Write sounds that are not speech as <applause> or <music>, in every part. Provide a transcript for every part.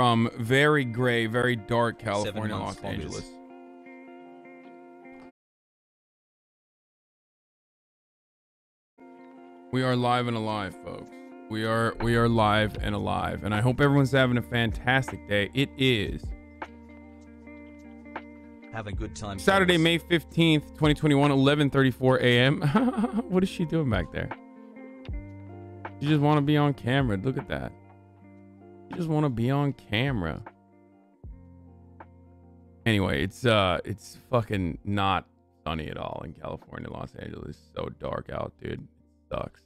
from very gray, very dark California, Los August. Angeles. We are live and alive, folks. We are we are live and alive, and I hope everyone's having a fantastic day. It is Have a good time. Saturday. May 15th, 2021, 11:34 a.m. what is she doing back there? You just want to be on camera. Look at that. You just want to be on camera. Anyway, it's uh it's fucking not sunny at all in California, Los Angeles. So dark out, dude. It sucks.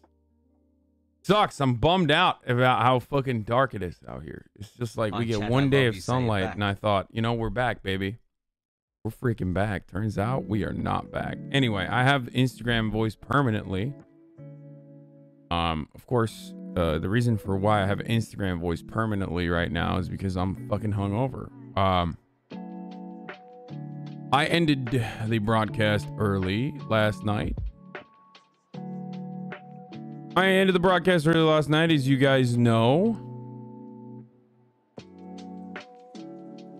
Sucks. I'm bummed out about how fucking dark it is out here. It's just like we get Chad, one I day of sunlight and I thought, you know, we're back, baby. We're freaking back. Turns out we are not back. Anyway, I have Instagram voice permanently. Um, of course, uh, the reason for why I have Instagram voice permanently right now is because I'm fucking hungover. Um, I ended the broadcast early last night. I ended the broadcast early last night, as you guys know,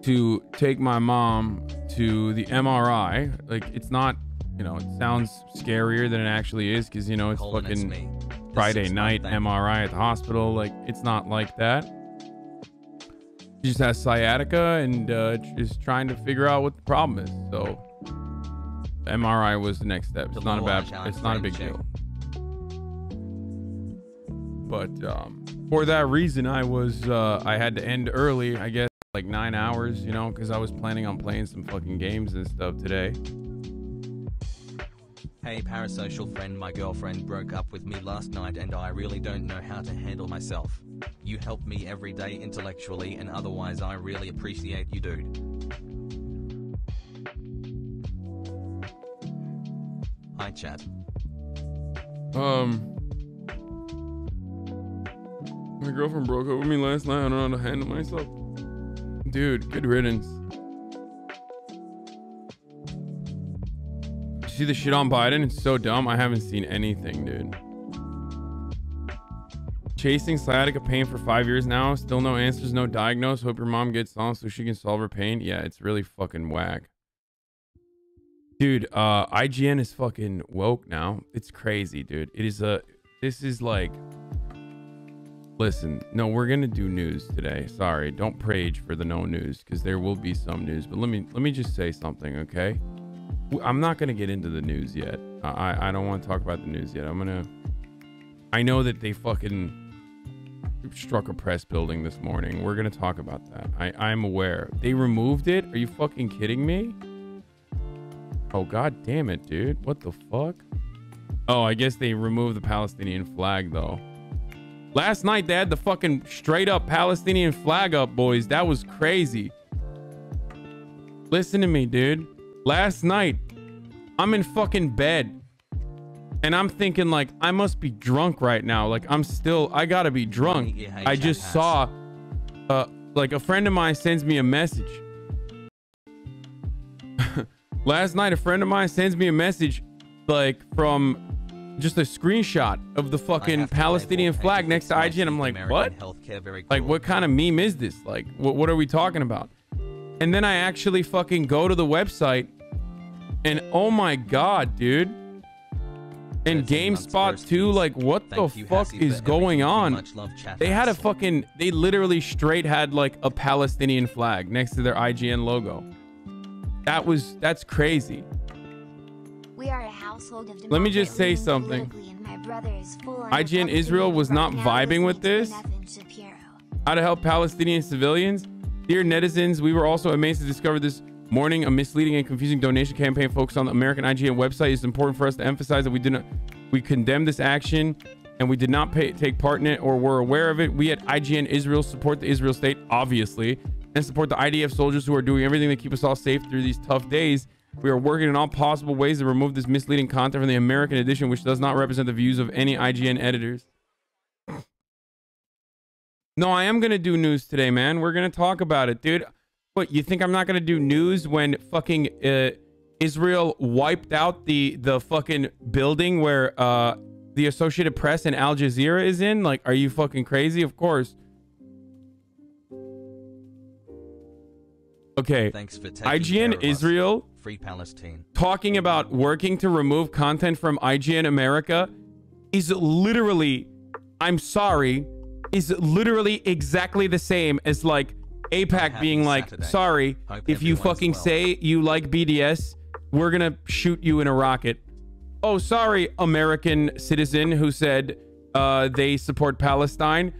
to take my mom to the MRI. Like, it's not, you know, it sounds scarier than it actually is because, you know, it's Colin, fucking. me. Friday night. MRI at the hospital. Like it's not like that. She just has sciatica and uh, is trying to figure out what the problem is. So MRI was the next step. It's not a bad. It's not a big friendship. deal. But um, for that reason, I was uh, I had to end early. I guess like nine hours, you know, because I was planning on playing some fucking games and stuff today. Hey, parasocial friend, my girlfriend broke up with me last night and I really don't know how to handle myself. You help me every day intellectually and otherwise I really appreciate you, dude. Hi, Chad. Um, my girlfriend broke up with me last night. I don't know how to handle myself. Dude, good riddance. See the shit on Biden? It's so dumb. I haven't seen anything, dude. Chasing sciatica pain for five years now. Still no answers, no diagnose. Hope your mom gets on so she can solve her pain. Yeah, it's really fucking whack. Dude, uh, IGN is fucking woke now. It's crazy, dude. It is a. This is like. Listen, no, we're gonna do news today. Sorry, don't rage for the no news because there will be some news. But let me let me just say something, okay? I'm not gonna get into the news yet. I I, don't want to talk about the news yet. I'm gonna. I know that they fucking struck a press building this morning. We're gonna talk about that. I I'm aware. They removed it. Are you fucking kidding me? Oh god damn it, dude. What the fuck? Oh, I guess they removed the Palestinian flag though. Last night they had the fucking straight up Palestinian flag up, boys. That was crazy. Listen to me, dude. Last night, I'm in fucking bed. And I'm thinking like I must be drunk right now. Like I'm still I gotta be drunk. I just saw uh like a friend of mine sends me a message. <laughs> Last night a friend of mine sends me a message like from just a screenshot of the fucking have to pay Palestinian flag next to IGN. I'm like, American what? Like, cool. what kind of meme is this? Like, what, what are we talking about? And then I actually fucking go to the website, and oh my god, dude. And 13 months GameSpot first too, like, what Thank the you, fuck Hassie, is going on? Much love, chat They had a fucking, they literally straight had like a Palestinian flag next to their IGN logo. That was, that's crazy. We are a household of Let me just say something. politically, and my brother is full-on IGN Israel was not vibing with this. to Nathan Shapiro. how to help Palestinian civilians. Dear netizens, we were also amazed to discover this morning a misleading and confusing donation campaign focused on the American IGN website. It's important for us to emphasize that we did not, we condemn this action and we did not pay, take part in it or were aware of it. We at IGN Israel support the Israel state, obviously, and support the IDF soldiers who are doing everything to keep us all safe through these tough days. We are working in all possible ways to remove this misleading content from the American edition, which does not represent the views of any IGN editors. No, I am gonna do news today, man. We're gonna talk about it, dude. What you think I'm not gonna do news when fucking uh, Israel wiped out the the fucking building where uh the Associated Press and Al Jazeera is in? Like, are you fucking crazy? Of course. Okay. Thanks for taking IGN. Israel Free Palestine. talking about working to remove content from IGN America is literally, I'm sorry, is literally exactly the same as like AIPAC being like, Saturday. sorry, Hope if you fucking well." say you like BDS, we're gonna shoot you in a rocket. Oh, sorry, American citizen who said uh, they support Palestine.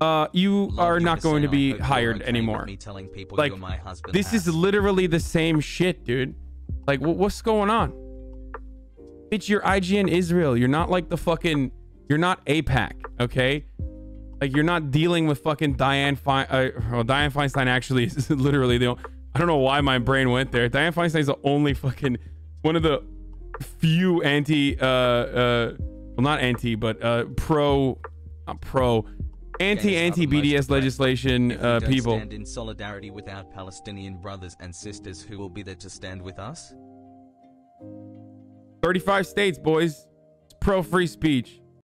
Uh, you Love are you not going to be hired okay anymore. Me telling people Like, you're my husband This is literally the same shit, dude. Like, wh- what's going on? Bitch, you're IGN Israel. You're not like the fucking. You're not AIPAC, okay? Like, you're not dealing with fucking Diane Fein. Uh, well, Diane Feinstein actually is <laughs> literally the. Only, I don't know why my brain went there. Diane Feinstein's the only fucking one of the few anti. Uh, uh, well, not anti, but uh, pro, not pro, anti anti Gays are the most BDS legislation uh, people. stand in solidarity with our Palestinian brothers and sisters who will be there to stand with us? 35 states, boys. It's pro free speech.